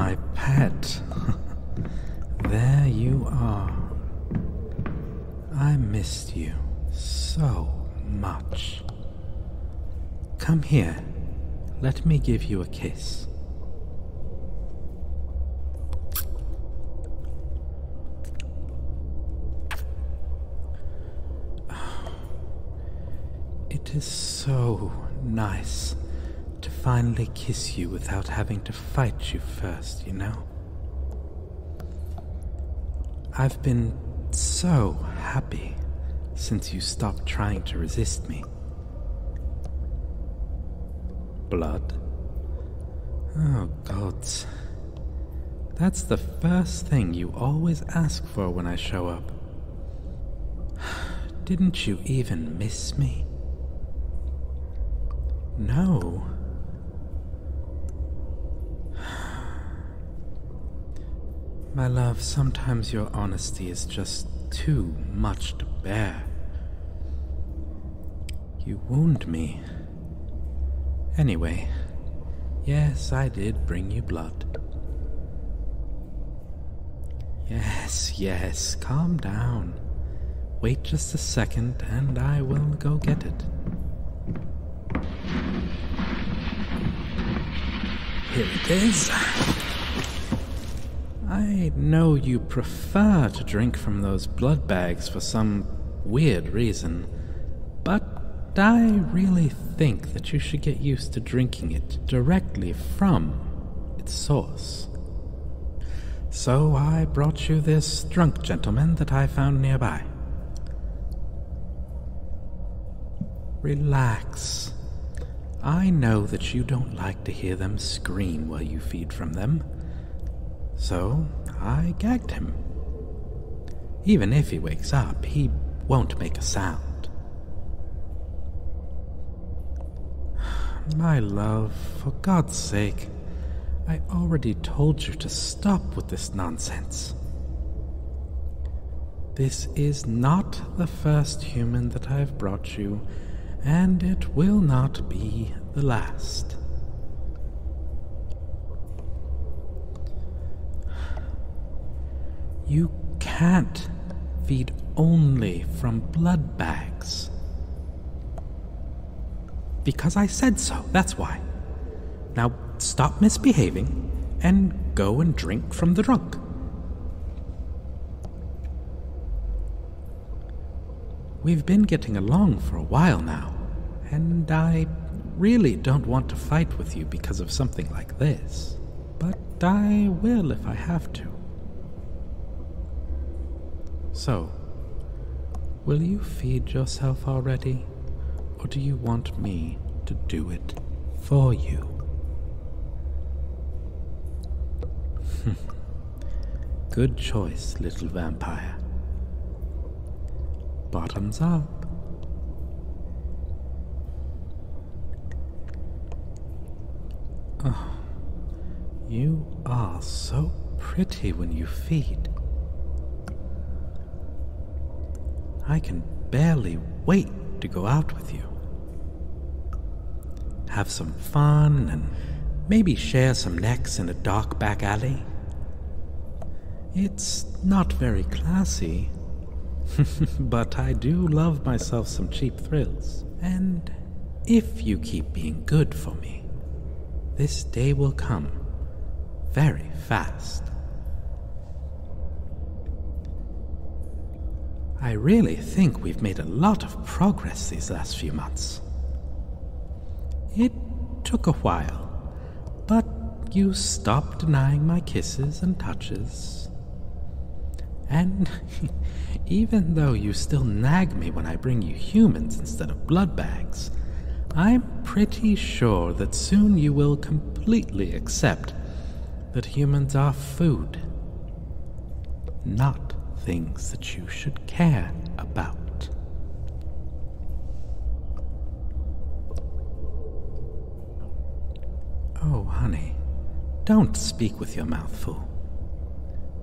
my pet. there you are. I missed you so much. Come here. Let me give you a kiss. It is so nice finally kiss you without having to fight you first, you know? I've been so happy since you stopped trying to resist me. Blood? Oh, gods. That's the first thing you always ask for when I show up. Didn't you even miss me? No. My love, sometimes your honesty is just too much to bear. You wound me. Anyway, yes, I did bring you blood. Yes, yes, calm down. Wait just a second and I will go get it. Here it is. I know you prefer to drink from those blood bags for some weird reason, but I really think that you should get used to drinking it directly from its source. So I brought you this drunk gentleman that I found nearby. Relax. I know that you don't like to hear them scream while you feed from them. So I gagged him. Even if he wakes up, he won't make a sound. My love, for God's sake, I already told you to stop with this nonsense. This is not the first human that I've brought you, and it will not be the last. You can't feed only from blood bags. Because I said so, that's why. Now stop misbehaving and go and drink from the drunk. We've been getting along for a while now, and I really don't want to fight with you because of something like this. But I will if I have to. So, will you feed yourself already? Or do you want me to do it for you? Good choice, little vampire. Bottoms up. Oh, you are so pretty when you feed. I can barely wait to go out with you. Have some fun and maybe share some necks in a dark back alley. It's not very classy, but I do love myself some cheap thrills. And if you keep being good for me, this day will come very fast. I really think we've made a lot of progress these last few months. It took a while, but you stopped denying my kisses and touches. And even though you still nag me when I bring you humans instead of blood bags, I'm pretty sure that soon you will completely accept that humans are food, not things that you should care about. Oh, honey, don't speak with your mouth full.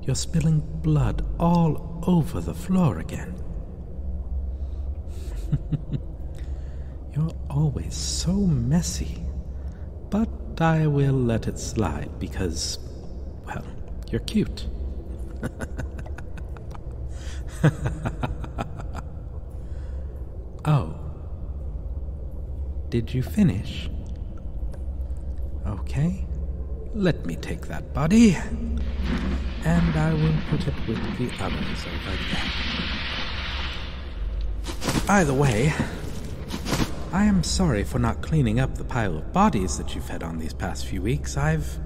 You're spilling blood all over the floor again. You're always so messy, but I will let it slide because well, You're cute. oh. Did you finish? Okay. Let me take that body. And I will put it with the others over there. By the way, I am sorry for not cleaning up the pile of bodies that you've had on these past few weeks. I've.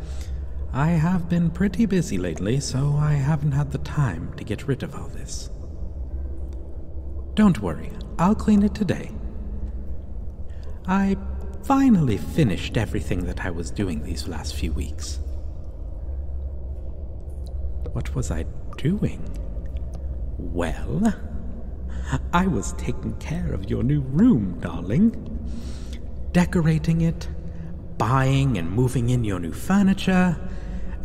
I have been pretty busy lately, so I haven't had the time to get rid of all this. Don't worry, I'll clean it today. I finally finished everything that I was doing these last few weeks. What was I doing? Well, I was taking care of your new room, darling. Decorating it, buying and moving in your new furniture,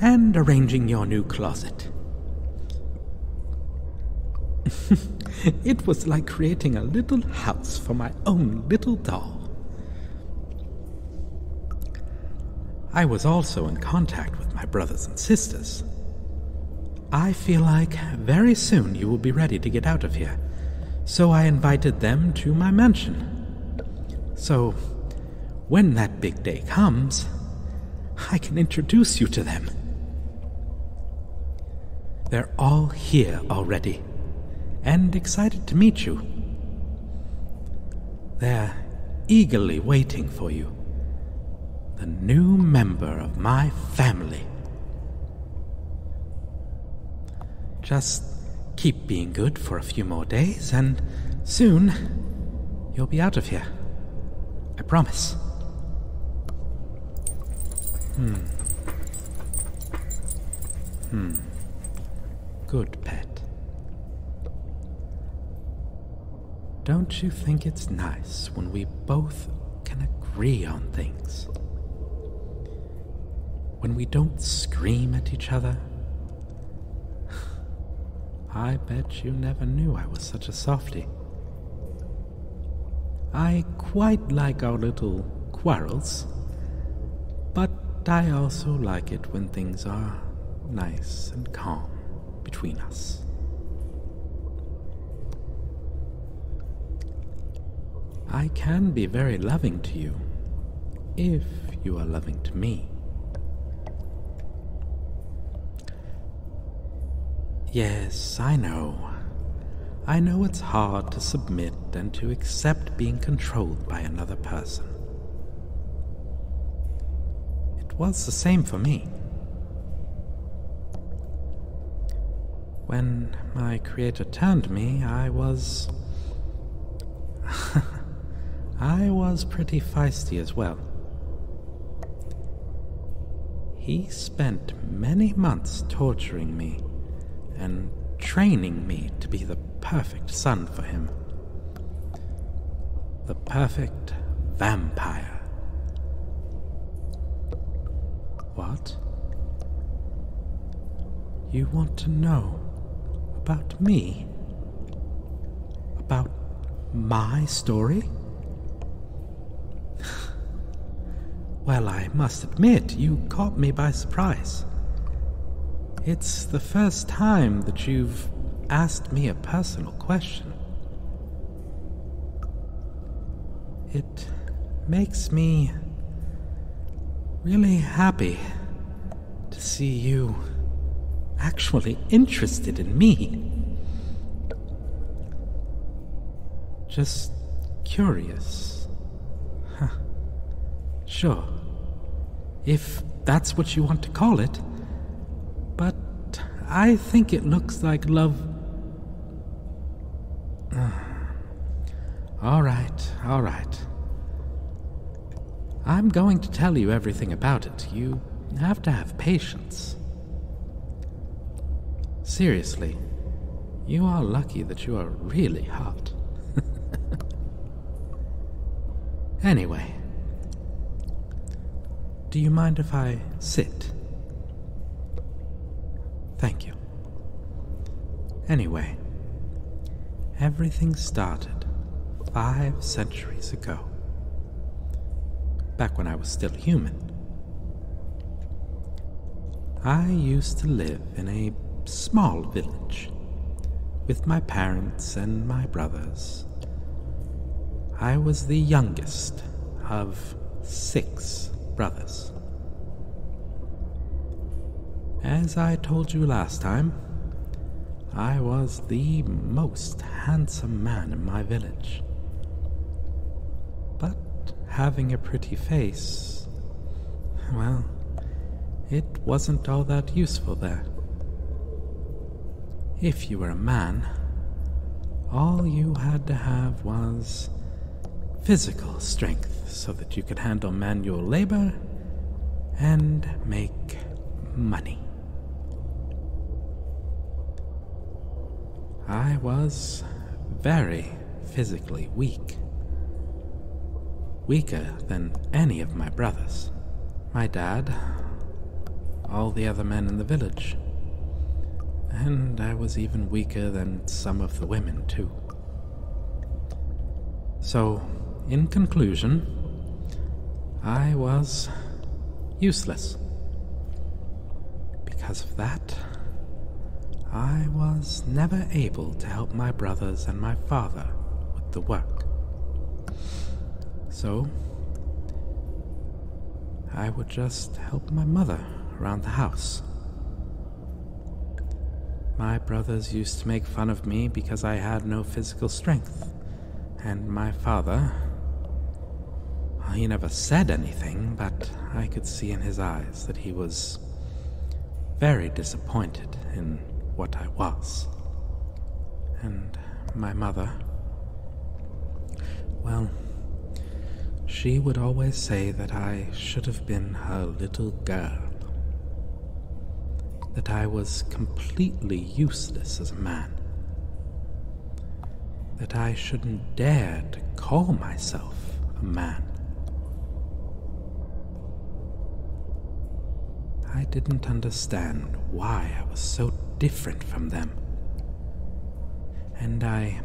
and arranging your new closet. it was like creating a little house for my own little doll. I was also in contact with my brothers and sisters. I feel like very soon you will be ready to get out of here, so I invited them to my mansion. So, when that big day comes, I can introduce you to them. They're all here already, and excited to meet you. They're eagerly waiting for you the new member of my family. Just keep being good for a few more days, and soon you'll be out of here. I promise. Hmm. Hmm. Good pet. Don't you think it's nice when we both can agree on things? when we don't scream at each other? I bet you never knew I was such a softy. I quite like our little quarrels, but I also like it when things are nice and calm between us. I can be very loving to you if you are loving to me. Yes, I know. I know it's hard to submit and to accept being controlled by another person. It was the same for me. When my creator turned me, I was. I was pretty feisty as well. He spent many months torturing me and training me to be the perfect son for him. The perfect vampire. What? You want to know about me? About my story? Well, I must admit, you caught me by surprise. It's the first time that you've asked me a personal question. It makes me really happy to see you actually interested in me. Just curious. Sure. If that's what you want to call it. But I think it looks like love. Ah. all right, all right. I'm going to tell you everything about it. You have to have patience. Seriously, you are lucky that you are really hot. anyway, do you mind if I sit? Thank you. Anyway, everything started five centuries ago. Back when I was still human. I used to live in a small village with my parents and my brothers. I was the youngest of six brothers. As I told you last time, I was the most handsome man in my village. But having a pretty face, well, it wasn't all that useful there. If you were a man, all you had to have was physical strength so that you could handle manual labor and make money. I was very physically weak. Weaker than any of my brothers. My dad, all the other men in the village. And I was even weaker than some of the women, too. So, in conclusion, I was useless. Because of that, I was never able to help my brothers and my father with the work. So, I would just help my mother around the house. My brothers used to make fun of me because I had no physical strength, and my father. He never said anything, but I could see in his eyes that he was very disappointed in what I was. And my mother. Well, she would always say that I should have been her little girl. That I was completely useless as a man. That I shouldn't dare to call myself a man. I didn't understand why I was so different from them. And I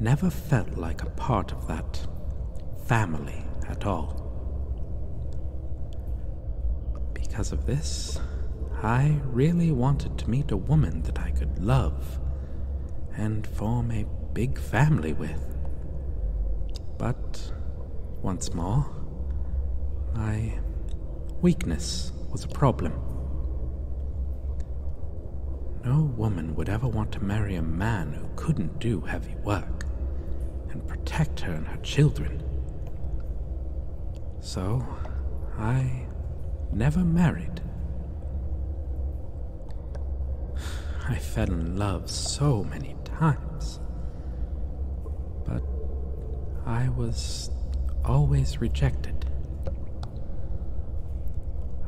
never felt like a part of that family at all. Because of this, I really wanted to meet a woman that I could love and form a big family with. But, once more, my weakness was a problem. No woman would ever want to marry a man who couldn't do heavy work and protect her and her children. So, I never married. I fell in love so many times. But I was always rejected.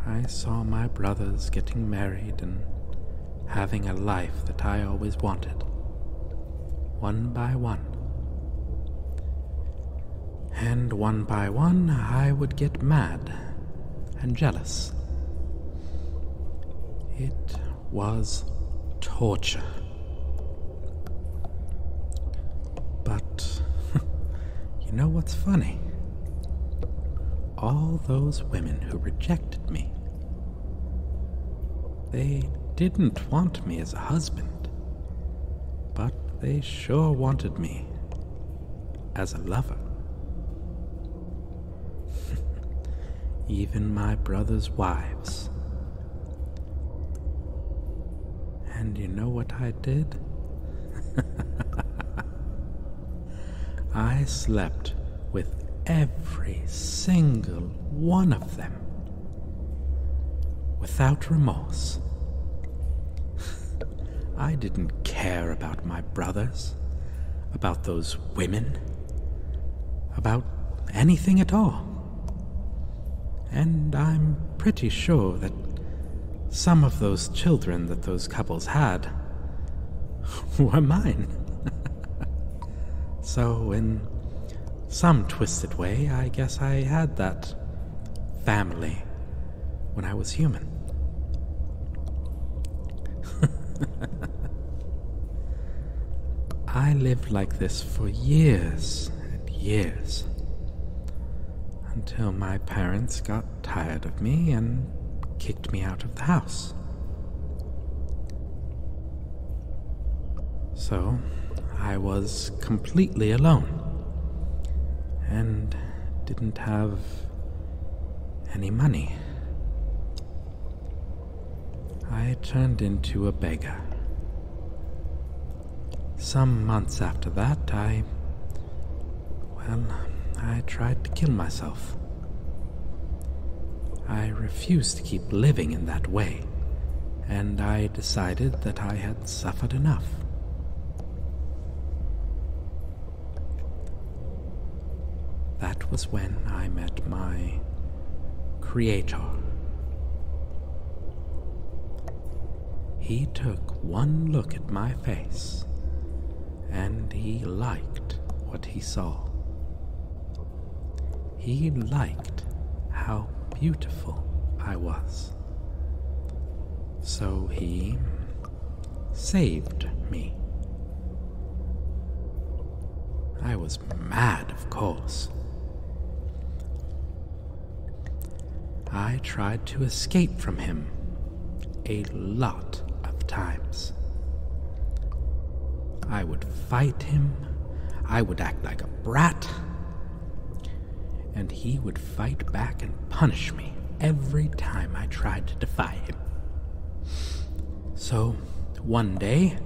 I saw my brothers getting married and having a life that I always wanted, one by one. And one by one, I would get mad and jealous. It was torture. But you know what's funny? All those women who rejected me, they didn't want me as a husband, but they sure wanted me as a lover. Even my brother's wives. And you know what I did? I slept with every single one of them without remorse. I didn't care about my brothers, about those women, about anything at all. And I'm pretty sure that some of those children that those couples had were mine. so, in some twisted way, I guess I had that family when I was human. I lived like this for years and years until my parents got tired of me and kicked me out of the house. So, I was completely alone and didn't have any money. I turned into a beggar. Some months after that, I. Well, I tried to kill myself. I refused to keep living in that way, and I decided that I had suffered enough. That was when I met my creator. He took one look at my face, and he liked what he saw. He liked how beautiful I was. So he saved me. I was mad, of course. I tried to escape from him a lot of times. I would fight him, I would act like a brat, and he would fight back and punish me every time I tried to defy him. So, one day,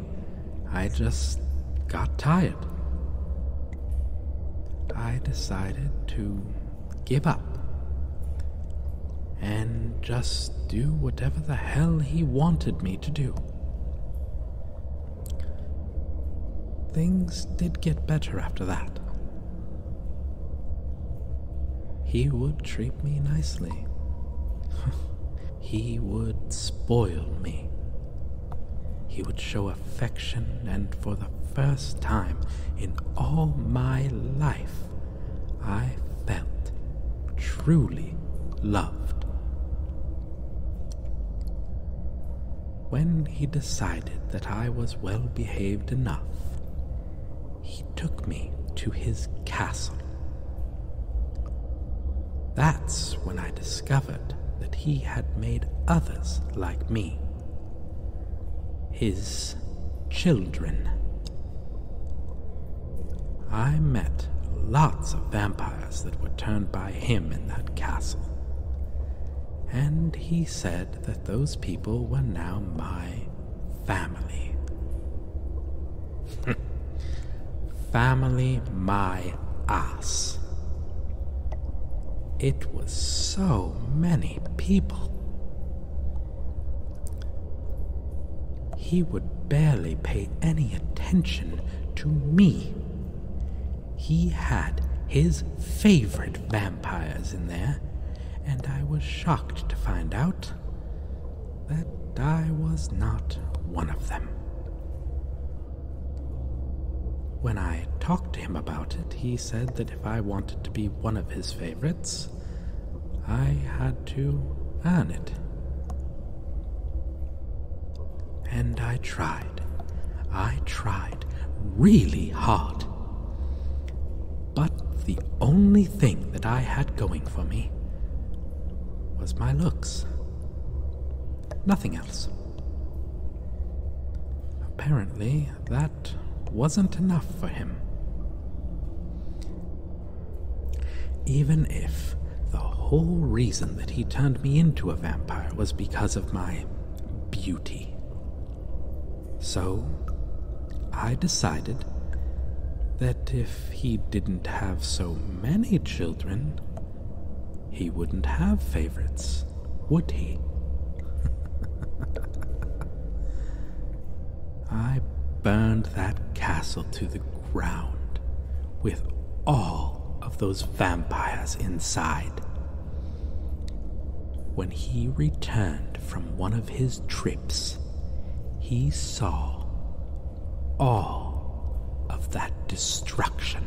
I just got tired. I decided to give up and just do whatever the hell he wanted me to do. Things did get better after that. He would treat me nicely. he would spoil me. He would show affection, and for the first time in all my life, I felt truly loved. When he decided that I was well behaved enough, he took me to his castle. That's when I discovered that he had made others like me. His children. I met lots of vampires that were turned by him in that castle and he said that those people were now my family. family my ass. It was so many people. He would barely pay any attention to me. He had his favorite vampires in there and I was shocked to find out that I was not one of them. When I talked to him about it, he said that if I wanted to be one of his favorites, I had to earn it. And I tried. I tried really hard. But the only thing that I had going for me was my looks. Nothing else. Apparently, that wasn't enough for him. Even if the whole reason that he turned me into a vampire was because of my beauty. So, I decided that if he didn't have so many children, he wouldn't have favorites, would he? I burned that castle to the ground with all of those vampires inside. When he returned from one of his trips, he saw all of that destruction,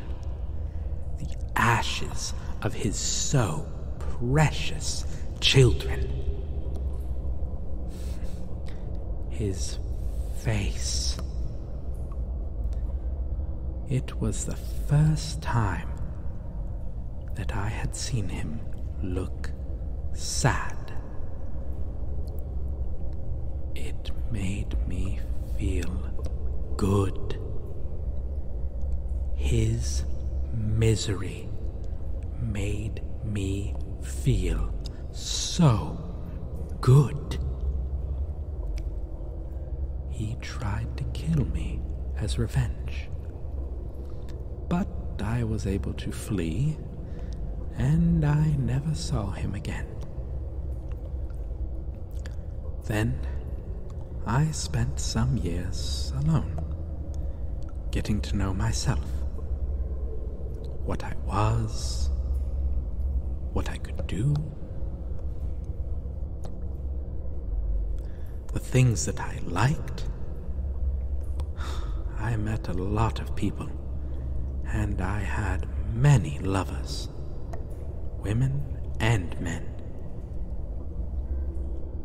the ashes of his so precious children. His face. It was the first time that I had seen him look sad. It made me feel good. His misery made me feel so good. He tried to kill me as revenge. But I was able to flee, and I never saw him again. Then I spent some years alone, getting to know myself, what I was, what I could do, the things that I liked. I met a lot of people, and I had many lovers, women and men.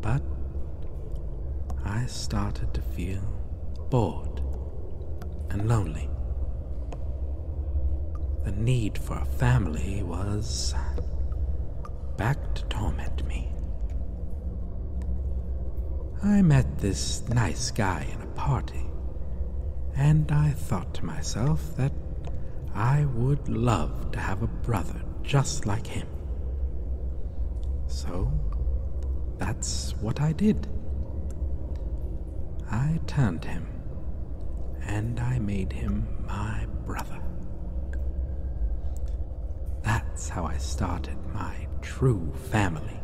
But I started to feel bored and lonely. The need for a family was back to torment me. I met this nice guy in a party, and I thought to myself that I would love to have a brother just like him. So, that's what I did. I turned him, and I made him my brother. That's how I started my true family.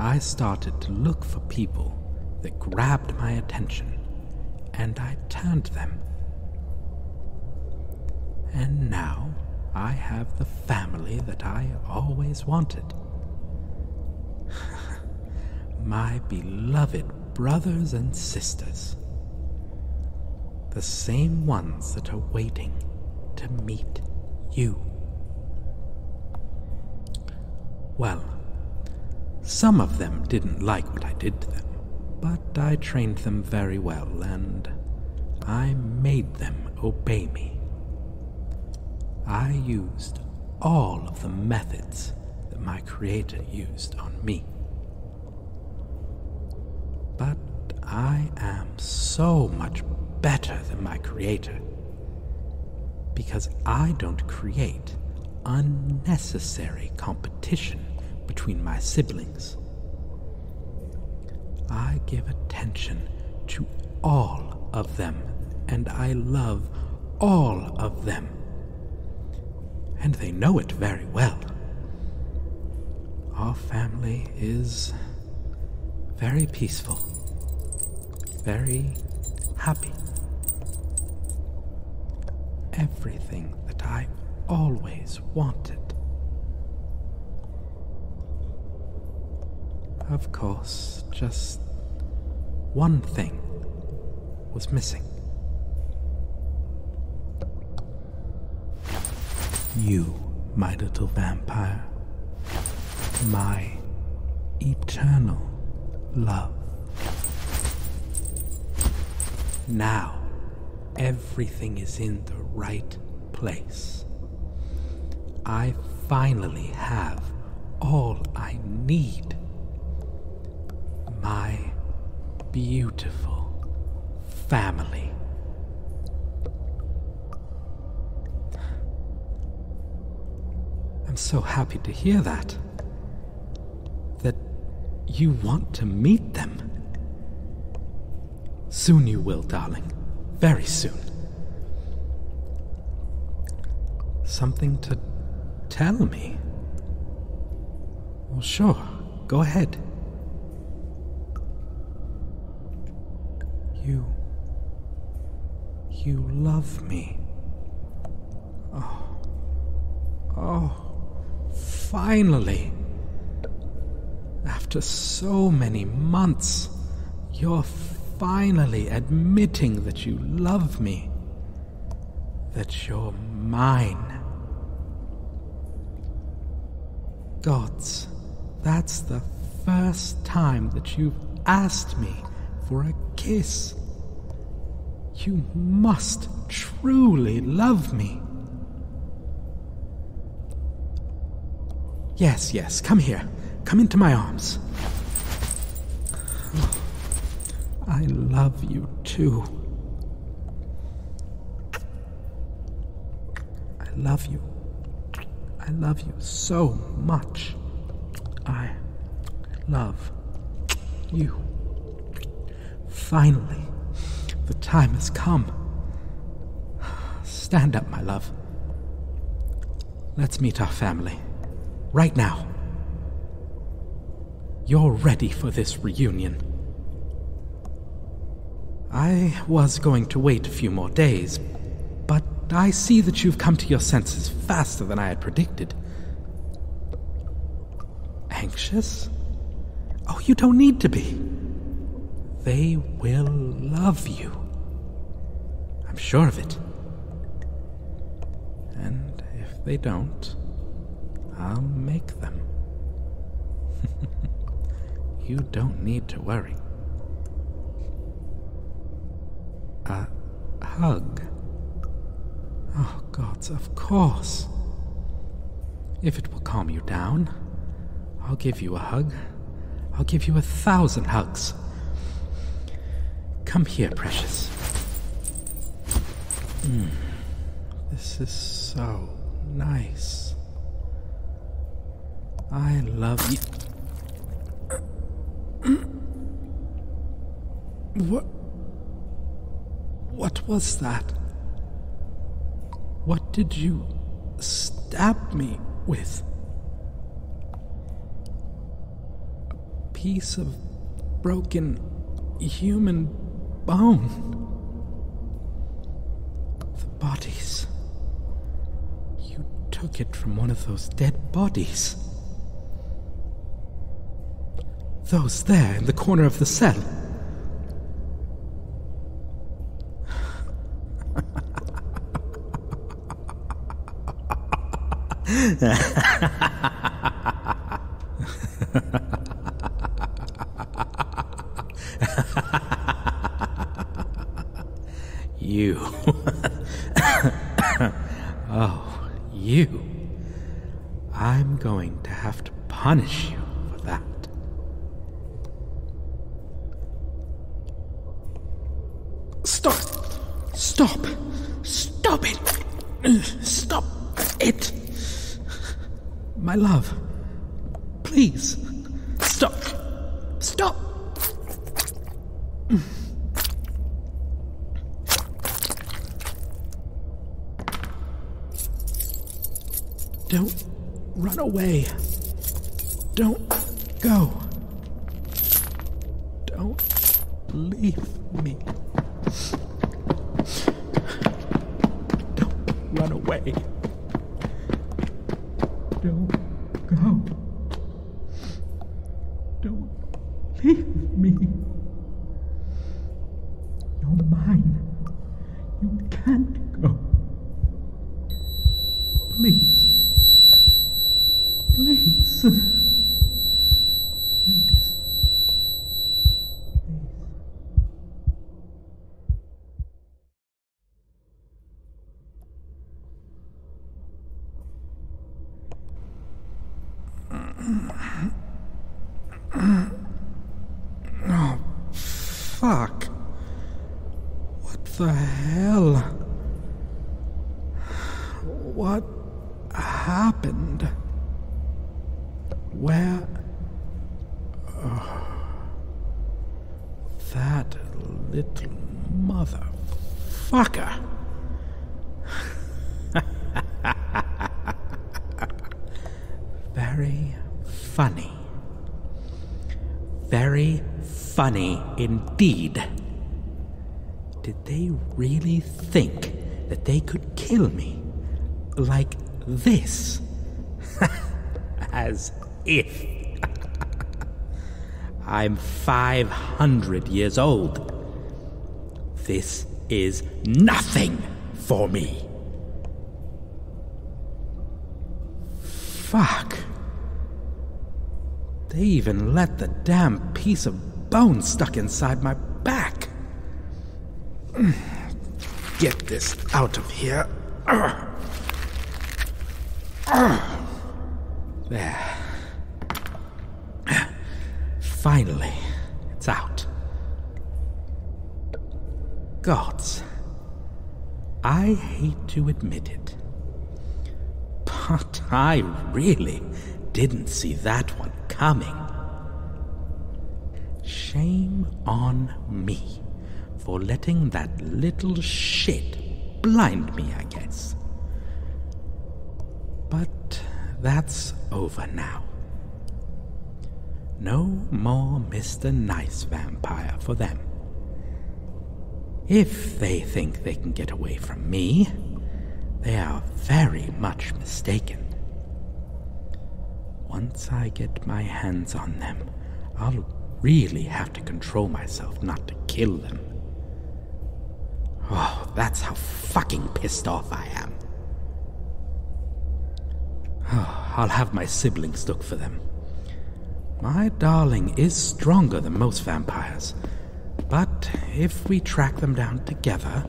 I started to look for people that grabbed my attention, and I turned them. And now I have the family that I always wanted. my beloved brothers and sisters. The same ones that are waiting to meet you. Well, some of them didn't like what I did to them, but I trained them very well and I made them obey me. I used all of the methods that my Creator used on me. But I am so much better than my Creator because I don't create unnecessary competition between my siblings. I give attention to all of them, and I love all of them. And they know it very well. Our family is very peaceful, very happy. Everything that I always wanted. Of course, just one thing was missing. You, my little vampire. My eternal love. Now, everything is in the right place. I finally have all I need my beautiful family. I'm so happy to hear that. That you want to meet them. Soon you will, darling. Very soon. Something to tell me? Well, sure. Go ahead. You. You love me. Oh. Oh. Finally. After so many months, you're finally admitting that you love me. That you're mine. Gods, that's the first time that you've asked me for a kiss. You must truly love me. Yes, yes, come here. Come into my arms. Oh, I love you too. I love you. I love you so much. I love you. Finally, the time has come. Stand up, my love. Let's meet our family. Right now. You're ready for this reunion. I was going to wait a few more days, but I see that you've come to your senses faster than I had predicted. Anxious? Oh, you don't need to be. They will love you. I'm sure of it. And if they don't, I'll make them. you don't need to worry. A hug. Oh, gods, of course. If it will calm you down, I'll give you a hug. I'll give you a thousand hugs. Come here, precious. Mm, this is so nice. I love you. What? What was that? What did you stab me with? A piece of broken human bone. The bodies. You took it from one of those dead bodies. Those there in the corner of the cell. you. oh, you. I'm going to have to punish you for that. Stop! Stop! Stop it! Stop it! My love, please, stop! Stop! Don't run away. Don't go. Don't leave me. Don't run away. Don't go. Don't leave me. You're mine. You can't go. Please. Please. Please. Please. Oh, fuck. What the hell? What happened? Where. Oh, that little motherfucker. Very funny. Very funny indeed. Did they really think that they could kill me like this? As if. I'm 500 years old. This is nothing for me. Fuck. They even let the damn piece of bone stuck inside my back. Get this out of here. There. Finally, it's out. Gods, I hate to admit it, but I really didn't see that one coming. Shame on me for letting that little shit blind me, I guess. But that's over now. No more Mr. Nice Vampire for them. If they think they can get away from me, they are very much mistaken. Once I get my hands on them, I'll really have to control myself not to kill them. Oh, that's how fucking pissed off I am. Oh, I'll have my siblings look for them. My darling is stronger than most vampires, but if we track them down together,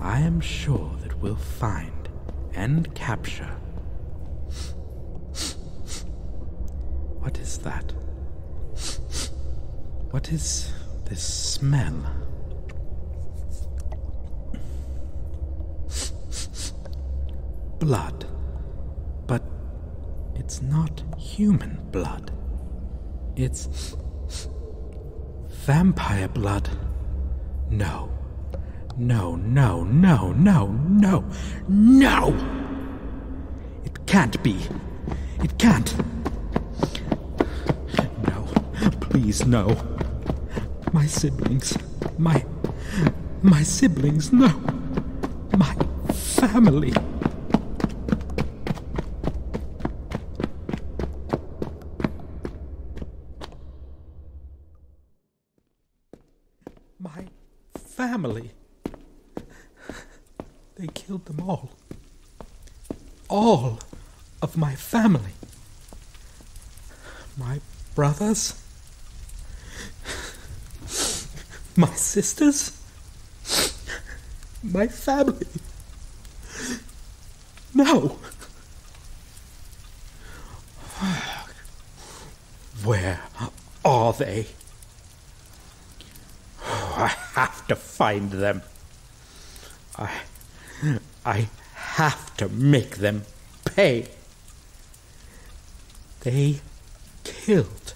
I am sure that we'll find and capture. What is that? What is this smell? Blood. But it's not human blood. It's vampire blood. No. No, no, no, no, no, no! It can't be. It can't. No. Please, no. My siblings. My. My siblings, no. My family. My family. They killed them all. All of my family. My brothers. My sisters. My family. No. Where are they? I have to find them. I. I have to make them pay. They killed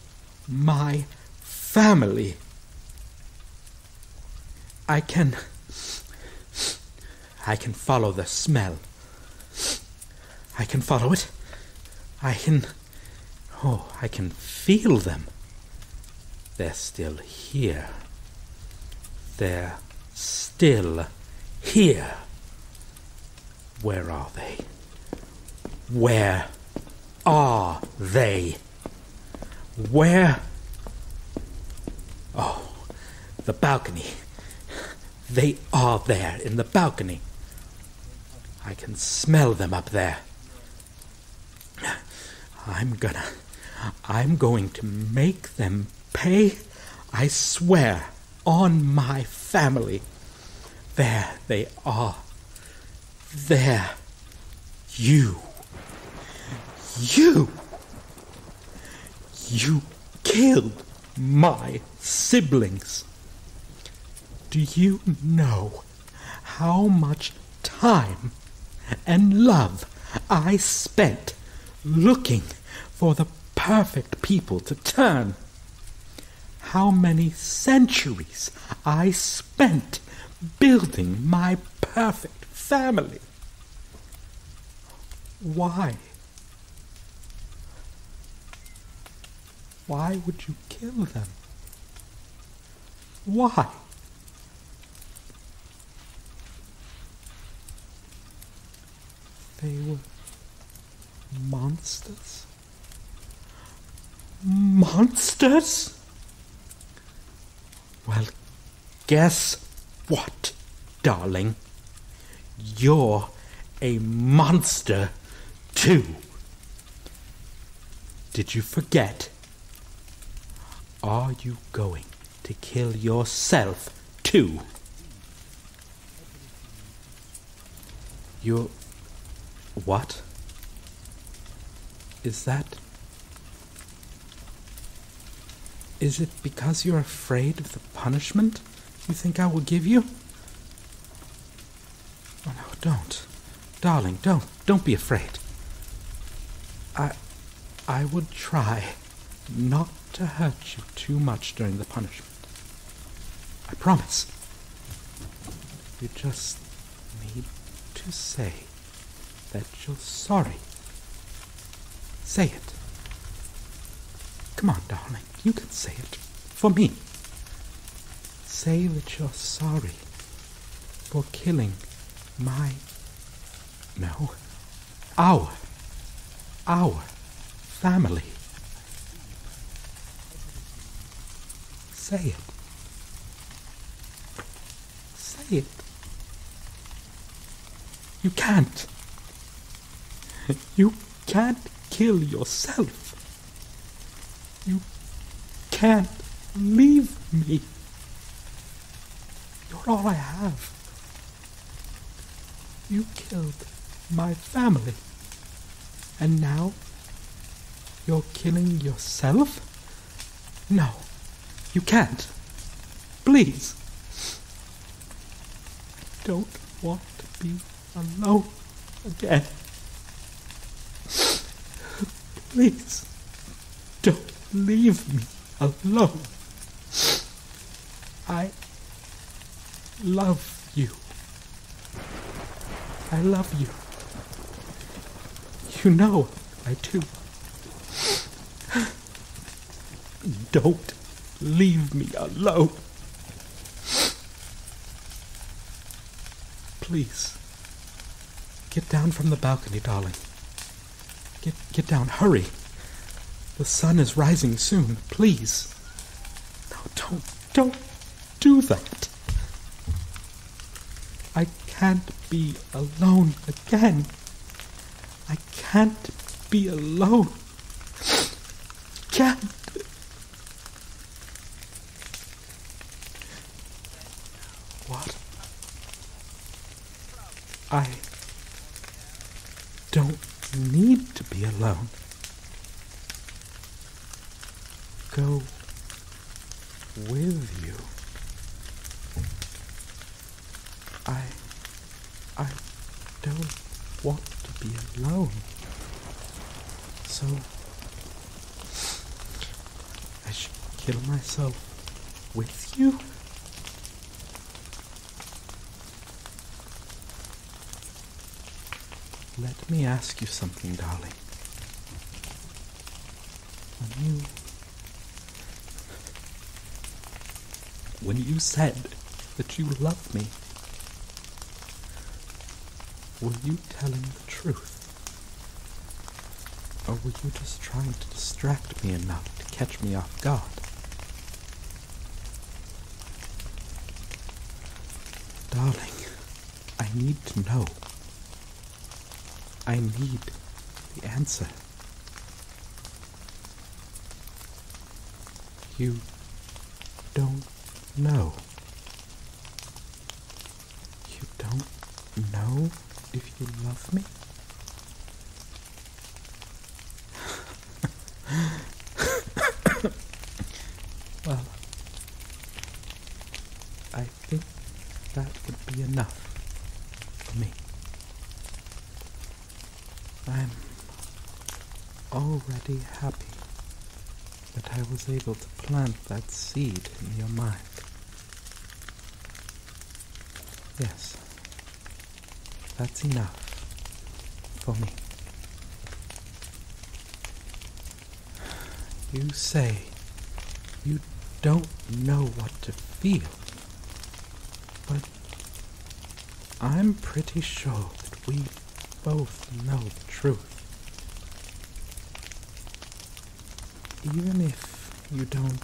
my family. I can. I can follow the smell. I can follow it. I can. Oh, I can feel them. They're still here. They're still here. Where are they? Where are they? Where? Oh, the balcony. They are there in the balcony. I can smell them up there. I'm gonna. I'm going to make them pay. I swear on my family. There they are. There. You. You. You killed my siblings. Do you know how much time and love I spent looking for the perfect people to turn? How many centuries I spent building my perfect family? Why? Why would you kill them? Why? They were monsters? Monsters? Well, guess what, darling? You're a monster, too. Did you forget? Are you going to kill yourself, too? You're. What? Is that. Is it because you're afraid of the punishment you think I will give you? Oh, no, don't. Darling, don't. Don't be afraid. I. I would try not to hurt you too much during the punishment. I promise. You just need to say that you're sorry. Say it. Come on, darling. You can say it. For me. Say that you're sorry for killing my. No. Our. Our family. Say it. Say it. You can't. You can't kill yourself. You can't leave me. You're all I have. You killed my family. And now you're killing yourself? No, you can't. Please. I don't want to be alone again. Please, don't leave me alone. I love you. I love you. You know I do. Don't leave me alone. Please. Get down from the balcony, darling. Get get down, hurry. The sun is rising soon. Please. No, don't don't do that. I can't be alone again. I can't be alone. Can't. What? I don't need to be alone. Go with you. I I don't want to be alone. So I should kill myself with you? Let me ask you something, darling. When you. When you said that you loved me, were you telling the truth? Or were you just trying to distract me enough to catch me off guard? Darling, I need to know. I need the answer. You don't know. You don't know if you love me? well, I think that would be enough for me. I'm already happy that I was able to plant that seed in your mind. Yes, that's enough for me. You say you don't know what to feel, but I'm pretty sure that we both know the truth. Even if you don't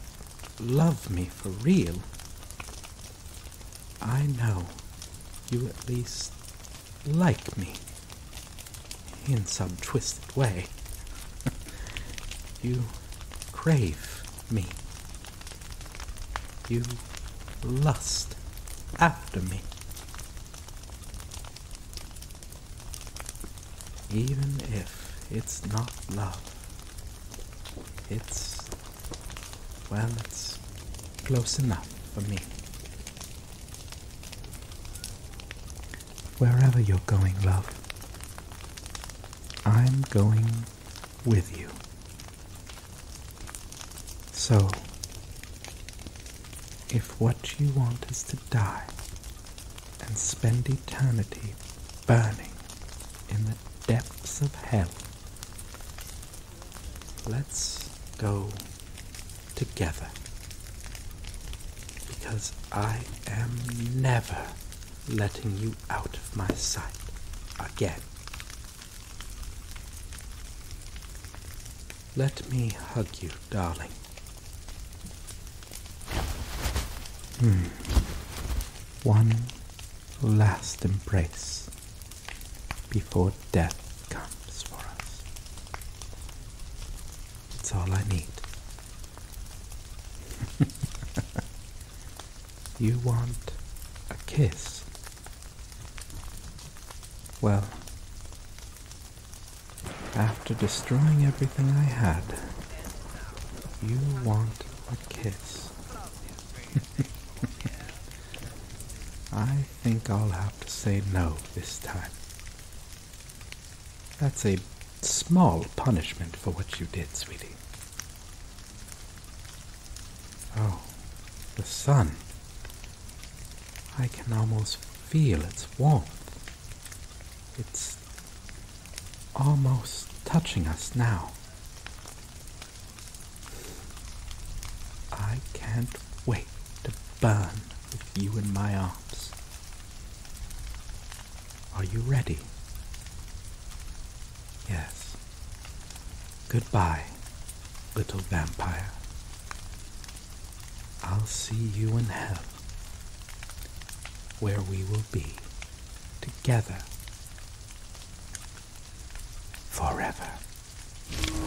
love me for real, I know you at least like me in some twisted way. you crave me. You lust after me. Even if it's not love, it's, well, it's close enough for me. Wherever you're going, love. I'm going with you. So, if what you want is to die and spend eternity burning in the depths of hell, let's go together. Because I am never letting you out of my sight again. Let me hug you, darling. Hmm. One last embrace before death comes for us. It's all I need. you want a kiss? Well, after destroying everything I had, you want a kiss. I think I'll have to say no this time. That's a small punishment for what you did, sweetie. Oh, the sun. I can almost feel its warmth. It's almost touching us now. I can't wait to burn with you in my arms. Are you ready? Yes. Goodbye, little vampire. I'll see you in hell, where we will be together forever.